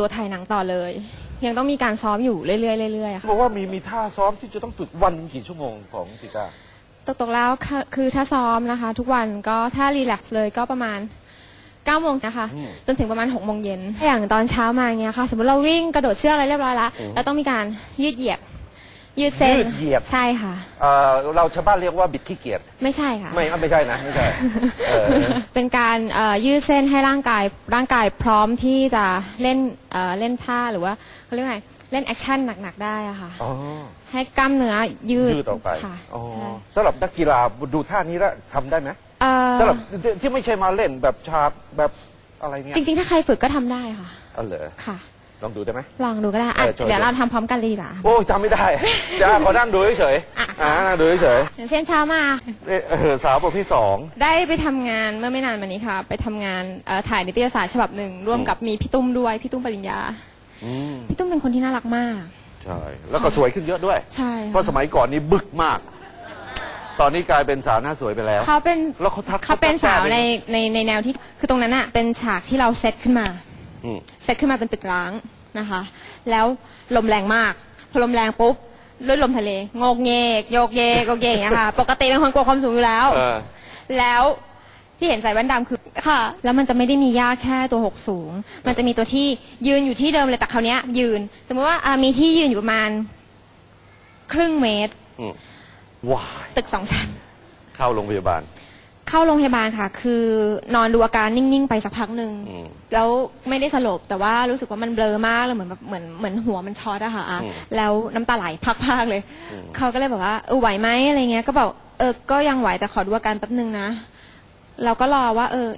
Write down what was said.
ตัวถ่ายหนังต่อเลย ยังต้องมีการซ้อมอยู่เรื่อยๆเรื่อยๆอะค่ะบอกว่ามีมีท่าซ้อมที่จะต้องฝึกวันหนึ่งกี่ชั่วโมงของติกาตกๆแล้วค่ะคือถ้าซ้อมนะคะ ทุกวันก็ถ้ารีแลกซ์เลยก็ประมาณ9โมงนะคะจนถึงประมาณ6โมงเย็นอย่างตอนเช้ามาเงี้ยค่ะ สมมติเราวิ่งกระโดดเชือกอะไรเรียบร้อยแล้วแล้วต้องมีการยืดเหยียด ยืดเส้นยืดเหยียด ใช่ค่ะ เอ่อเราชาวบ้านเรียกว่าบิดขี้เกียจไม่ใช่ค่ะ ไม่อะไม่ใช่นะไม่ใช่เออ เป็นการเอ่อยืดเส้นให้ร่างกายร่างกายพร้อมที่จะเล่นเอ่อเล่นท่าหรือว่าเขาเรียกว่าไงเล่นแอคชั่นหนักๆได้อะค่ะ อ๋อให้กล้ามเนื้อยืดยืดออกไปค่ะอ๋อใช่สำหรับนักกีฬาดูท่านี้แล้วทำได้ไหมเอ่อสำหรับที่ที่ไม่ใช่มาเล่นแบบฉากแบบอะไรเงี้ยจริงๆ ถ้าใครฝึกก็ทำได้ค่ะ อ๋อเหรอ ค่ะ ลองดูได้ไหม ลองดูก็ได้อะเออโชว์ เดี๋ยวดูเราทำพร้อมกันเลยดีกว่าโอ้ยจำไม่ได้จ้าขอนั่งดูเฉยๆอะอ่านั่งดูเฉยอย่างเช่นเช้ามา ๆเอ่อเออสาวประเภทสอง ได้ไปทำงานเมื่อไม่นานมานี้ค่ะ ไปทำงานเอ่อถ่ายนิตยสารฉบับหนึ่ง ร่วมกับมีพี่ตุ้มด้วย พี่ตุ้มปริญญา อืม พี่ตุ้มเป็นคนที่น่ารักมาก ใช่ แล้วก็สวยขึ้นเยอะด้วย ใช่เพราะสมัยก่อนนี้บึกมาก ตอนนี้กลายเป็นสาวหน้าสวยไปแล้ว เขาเป็นแล้วเขาทักเขาเป็นทักสาวได้ไหมในในในแนวที่คือตรงนั้นอะเป็นฉากที่เราเซตขึ้นมา อืมเซตขึ้นมาเป็นตึกร้างนะคะ แล้วลมแรงมาก พอลมแรงปุ๊บด้วยลมทะเลโงกเยกโยกเยกโยกเยกอย่างเงี้ยค่ะ ปกติเป็นคนกลัวความสูงอยู่แล้ว เออ แล้วที่เห็นใส่แว่นดำคือค่ะ แล้วมันจะไม่ได้มีย่าแค่ตัวหกสูง มันจะมีตัวที่ยืนอยู่ที่เดิมเลยแต่คราวเนี้ย ยืน สมมติว่าอ่ามีที่ยืนอยู่ประมาณ ครึ่งเมตร ว้ายตึกสองชั้น เข้าโรงพยาบาล เข้าโรงพยาบาลค่ะ คือนอนดูอาการนิ่ง ๆ ไปสักพักหนึ่งอืมแล้วไม่ได้สลบแต่ว่ารู้สึกว่ามันเบลอมากเลยเหมือนแบบเหมือนเหมือนหัวมันช็อตอะค่ะอะอืม แล้วน้ำตาไหลพักๆเลย เขาก็เลยบอกว่าเออไหวไหมอะไรเงี้ย ก็บอกเออก็ยังไหวแต่ขอดูอาการแป๊บนึงนะ เราก็รอว่าเออ